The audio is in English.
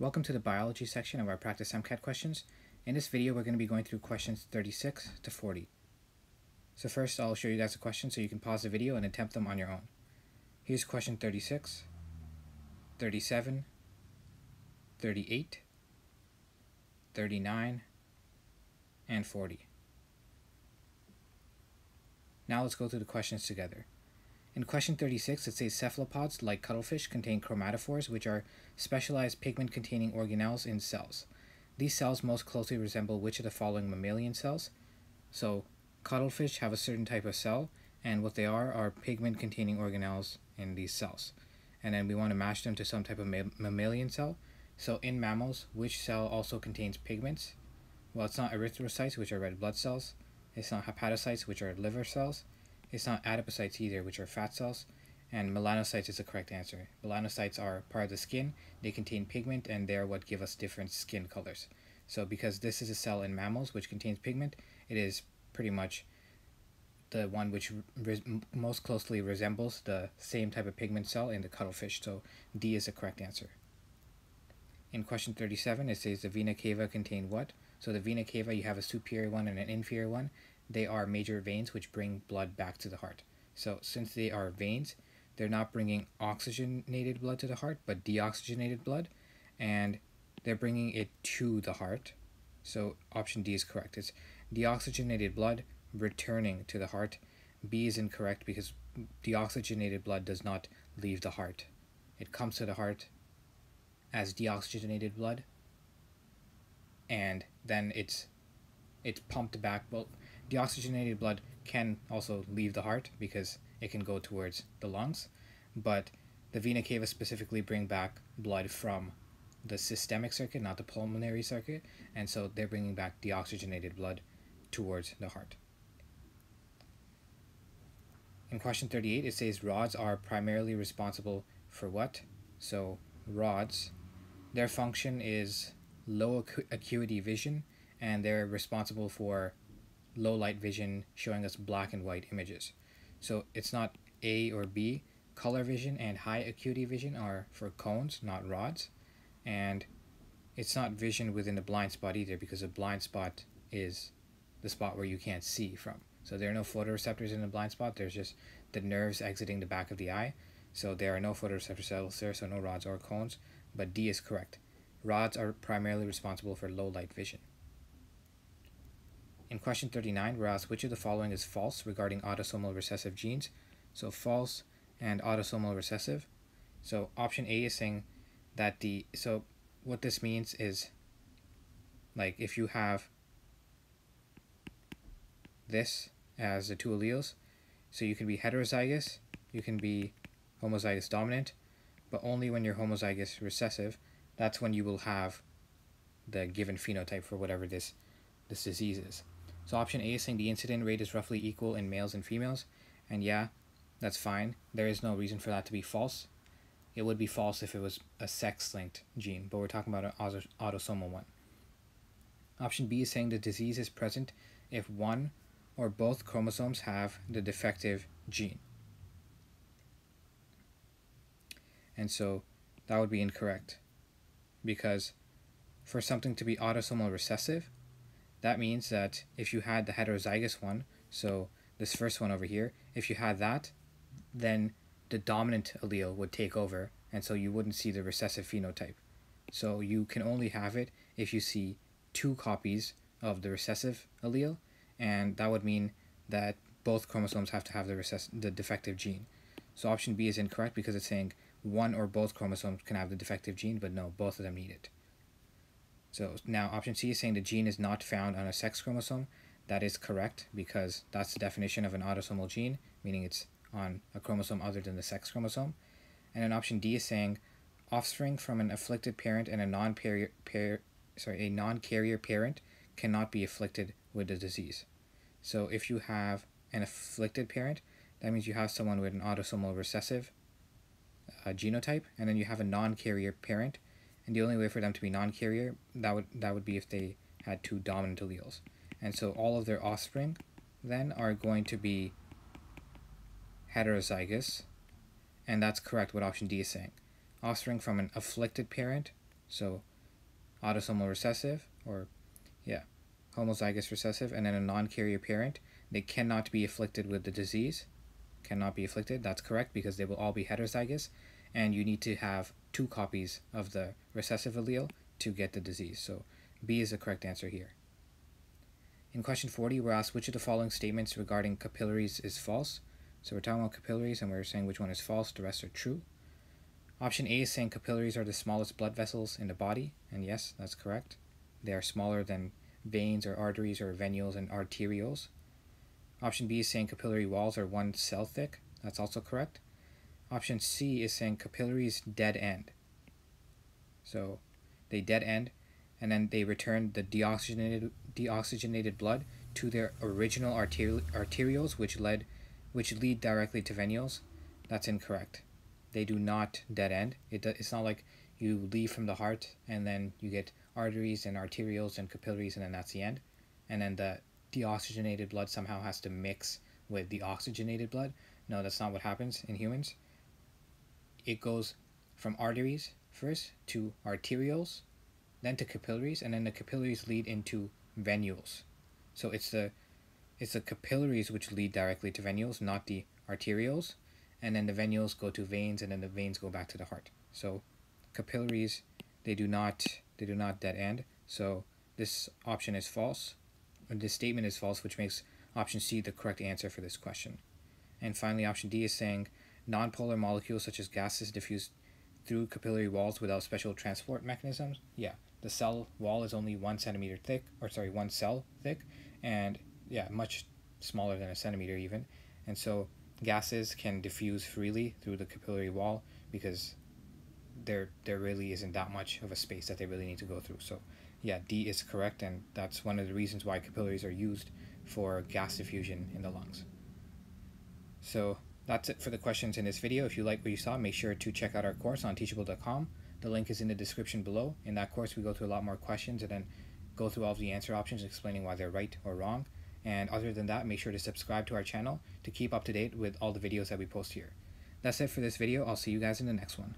Welcome to the biology section of our practice MCAT questions. In this video, we're going to be going through questions 36 to 40. So first, I'll show you guys a question so you can pause the video and attempt them on your own. Here's question 36, 37, 38, 39, and 40. Now let's go through the questions together. In question 36, it says cephalopods, like cuttlefish, contain chromatophores, which are specialized pigment-containing organelles in cells. These cells most closely resemble which of the following mammalian cells? So, cuttlefish have a certain type of cell, and what they are are pigment-containing organelles in these cells. And then we want to match them to some type of ma mammalian cell. So in mammals, which cell also contains pigments? Well, it's not erythrocytes, which are red blood cells. It's not hepatocytes, which are liver cells. It's not adipocytes either, which are fat cells, and melanocytes is the correct answer. Melanocytes are part of the skin, they contain pigment, and they're what give us different skin colors. So because this is a cell in mammals which contains pigment, it is pretty much the one which most closely resembles the same type of pigment cell in the cuttlefish. So D is the correct answer. In question 37, it says the vena cava contain what? So the vena cava, you have a superior one and an inferior one they are major veins which bring blood back to the heart. So since they are veins, they're not bringing oxygenated blood to the heart, but deoxygenated blood, and they're bringing it to the heart. So option D is correct. It's deoxygenated blood returning to the heart. B is incorrect because deoxygenated blood does not leave the heart. It comes to the heart as deoxygenated blood, and then it's it's pumped back. Well, deoxygenated blood can also leave the heart because it can go towards the lungs, but the vena cava specifically bring back blood from the systemic circuit, not the pulmonary circuit, and so they're bringing back deoxygenated blood towards the heart. In question 38, it says rods are primarily responsible for what? So, rods, their function is low acuity vision, and they're responsible for low light vision showing us black and white images. So it's not A or B. Color vision and high acuity vision are for cones, not rods. And it's not vision within the blind spot either because a blind spot is the spot where you can't see from. So there are no photoreceptors in the blind spot. There's just the nerves exiting the back of the eye. So there are no photoreceptor cells there, so no rods or cones. But D is correct. Rods are primarily responsible for low light vision. In question 39, we're asked which of the following is false regarding autosomal recessive genes. So false and autosomal recessive. So option A is saying that the, so what this means is like if you have this as the two alleles, so you can be heterozygous, you can be homozygous dominant, but only when you're homozygous recessive, that's when you will have the given phenotype for whatever this this disease is. So option A is saying the incident rate is roughly equal in males and females. And yeah, that's fine. There is no reason for that to be false. It would be false if it was a sex-linked gene, but we're talking about an autosomal one. Option B is saying the disease is present if one or both chromosomes have the defective gene. And so that would be incorrect because for something to be autosomal recessive, that means that if you had the heterozygous one, so this first one over here, if you had that, then the dominant allele would take over, and so you wouldn't see the recessive phenotype. So you can only have it if you see two copies of the recessive allele, and that would mean that both chromosomes have to have the, recess- the defective gene. So option B is incorrect because it's saying one or both chromosomes can have the defective gene, but no, both of them need it. So now option C is saying the gene is not found on a sex chromosome. That is correct because that's the definition of an autosomal gene, meaning it's on a chromosome other than the sex chromosome. And then option D is saying offspring from an afflicted parent and a non-carrier par, sorry, a non-carrier parent cannot be afflicted with the disease. So if you have an afflicted parent, that means you have someone with an autosomal recessive uh, genotype, and then you have a non-carrier parent, and the only way for them to be non-carrier that would that would be if they had two dominant alleles and so all of their offspring then are going to be heterozygous and that's correct what option D is saying offspring from an afflicted parent So autosomal recessive or yeah, homozygous recessive and then a non-carrier parent, they cannot be afflicted with the disease. Cannot be afflicted. That's correct because they will all be heterozygous and you need to have two copies of the recessive allele to get the disease. So B is the correct answer here. In question 40, we're asked which of the following statements regarding capillaries is false. So we're talking about capillaries and we're saying which one is false, the rest are true. Option A is saying capillaries are the smallest blood vessels in the body, and yes, that's correct. They are smaller than veins or arteries or venules and arterioles. Option B is saying capillary walls are one cell thick, that's also correct. Option C is saying capillaries dead end. So they dead end and then they return the deoxygenated deoxygenated blood to their original arteri- arterioles which led which lead directly to venules. That's incorrect. They do not dead end. It, it's not like you leave from the heart and then you get arteries and arterioles and capillaries and then that's the end. And then the deoxygenated blood somehow has to mix with the oxygenated blood. No, that's not what happens in humans it goes from arteries first to arterioles, then to capillaries, and then the capillaries lead into venules. So it's the it's the capillaries which lead directly to venules, not the arterioles, and then the venules go to veins, and then the veins go back to the heart. So capillaries they do not they do not dead end. So this option is false. This statement is false, which makes option C the correct answer for this question. And finally, option D is saying nonpolar molecules such as gases diffuse through capillary walls without special transport mechanisms? Yeah, the cell wall is only one centimeter thick, or sorry, one cell thick, and yeah, much smaller than a centimeter even. And so gases can diffuse freely through the capillary wall because there there really isn't that much of a space that they really need to go through. So yeah, D is correct, and that's one of the reasons why capillaries are used for gas diffusion in the lungs. So that's it for the questions in this video. If you like what you saw, make sure to check out our course on teachable.com. The link is in the description below. In that course, we go through a lot more questions and then go through all of the answer options explaining why they're right or wrong. And other than that, make sure to subscribe to our channel to keep up to date with all the videos that we post here. That's it for this video. I'll see you guys in the next one.